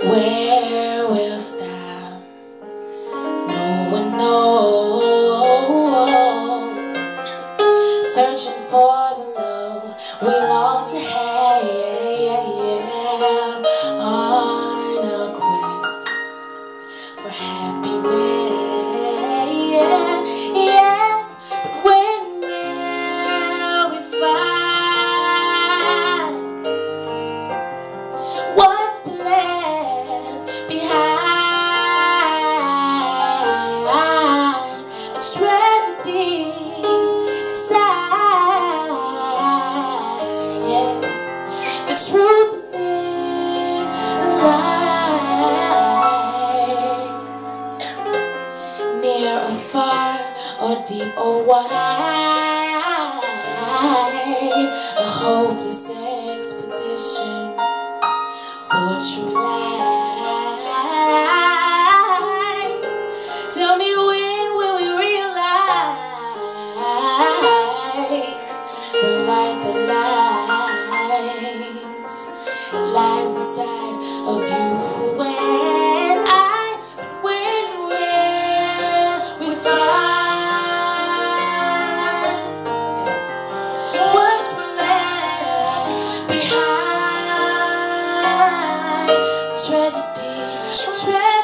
Where we'll stop, no one knows. Searching for the love or far, or deep or wide, a hopeless expedition for true life. Tell me when will we realize the light that lies Tragedy, tragedy.